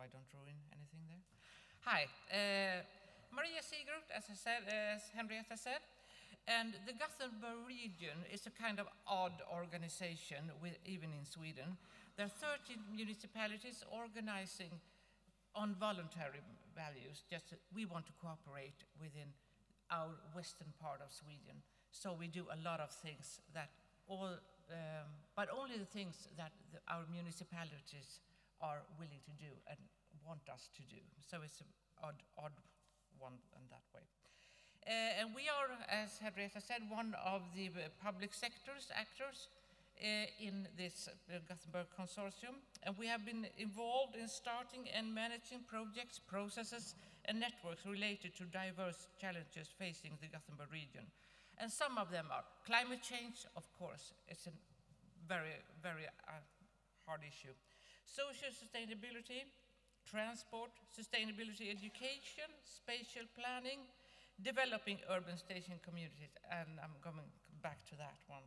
I don't ruin anything there. Hi, uh, Maria Sigroth, as I said, as Henrietta said, and the Gothenburg region is a kind of odd organization, with, even in Sweden. There are 13 municipalities organizing on voluntary values, just we want to cooperate within our western part of Sweden. So we do a lot of things that all, um, but only the things that the, our municipalities are willing to do and want us to do. So it's an odd, odd one in that way. Uh, and we are, as Henrietta said, one of the uh, public sectors actors uh, in this uh, Gothenburg consortium. And we have been involved in starting and managing projects, processes, and networks related to diverse challenges facing the Gothenburg region. And some of them are climate change, of course, it's a very, very uh, hard issue. Social sustainability, transport, sustainability education, spatial planning, developing urban station communities, and I'm coming back to that one.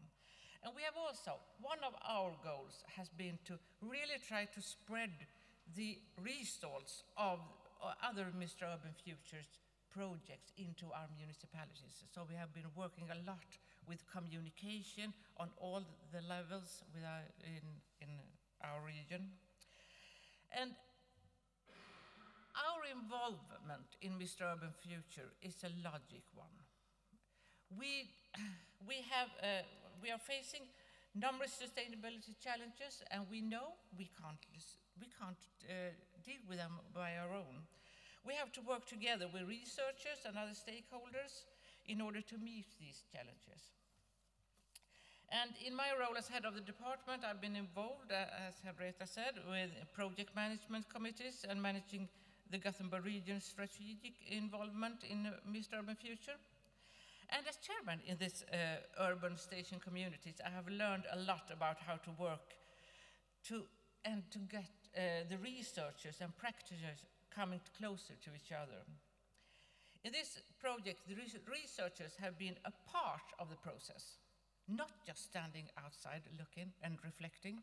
And we have also, one of our goals has been to really try to spread the results of uh, other Mistra Urban Futures projects into our municipalities. So we have been working a lot with communication on all the levels our, uh, in, in our region. And our involvement in Mistra Urban Future is a logic one. We, we, have, uh, we are facing numerous sustainability challenges and we know we can't, we can't uh, deal with them by our own. We have to work together with researchers and other stakeholders in order to meet these challenges. And in my role as head of the department, I've been involved, uh, as Henrietta said, with project management committees and managing the Gothenburg region's strategic involvement in Mistra Urban Future. And as chairman in this uh, urban station communities, I have learned a lot about how to work to, and to get uh, the researchers and practitioners coming closer to each other. In this project, the researchers have been a part of the process, not just standing outside looking and reflecting.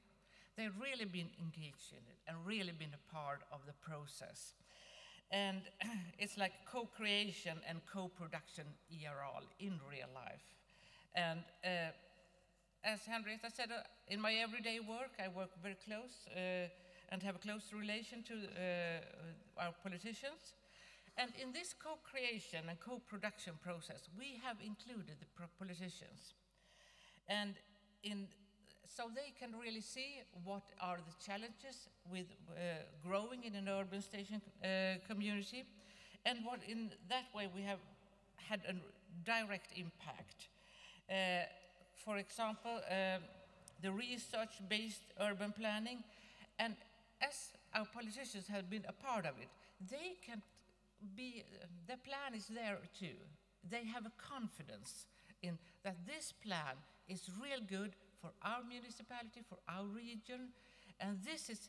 They've really been engaged in it and really been a part of the process. And it's like co-creation and co-production ERL in real life. And uh, as Henrietta said, uh, in my everyday work, I work very close uh, and have a close relation to uh, our politicians. And in this co-creation and co-production process, we have included the politicians. And in so they can really see what are the challenges with uh, growing in an urban station uh, community and what in that way we have had a direct impact. Uh, for example, um, the research-based urban planning and as our politicians have been a part of it, they can be, the plan is there too. They have a confidence in that this plan is real good for our municipality, for our region. And this is,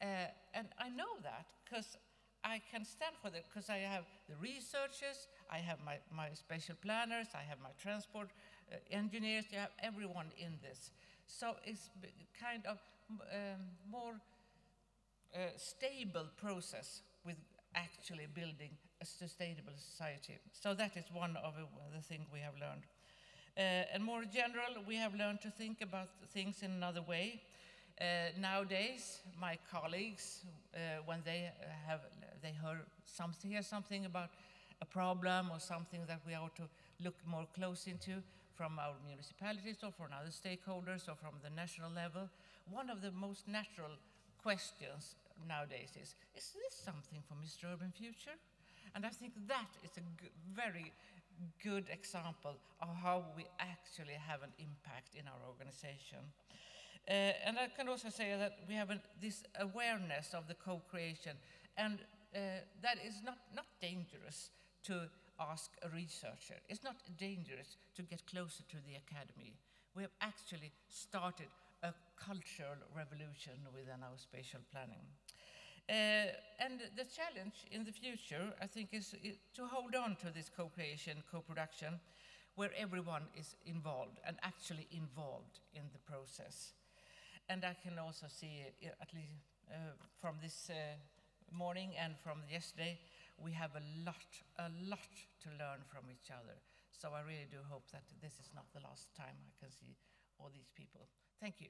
uh, and I know that because I can stand for that because I have the researchers, I have my, my special planners, I have my transport uh, engineers, you have everyone in this. So it's kind of um, more uh, stable process with actually building a sustainable society. So that is one of the things we have learned. Uh, and more general, we have learned to think about things in another way. Uh, nowadays, my colleagues, uh, when they have they something, hear something about a problem or something that we ought to look more close into from our municipalities or from other stakeholders or from the national level, one of the most natural questions nowadays is, is this something for Mistra Urban Future? And I think that is a very good example of how we actually have an impact in our organization. Uh, and I can also say that we have an, this awareness of the co-creation, and uh, that is not, not dangerous to ask a researcher. It's not dangerous to get closer to the academy. We have actually started a cultural revolution within our spatial planning. Uh, and the challenge in the future, I think, is to hold on to this co-creation, co-production, where everyone is involved and actually involved in the process. And I can also see, at least uh, from this uh, morning and from yesterday, we have a lot, a lot to learn from each other. So I really do hope that this is not the last time I can see all these people. Thank you.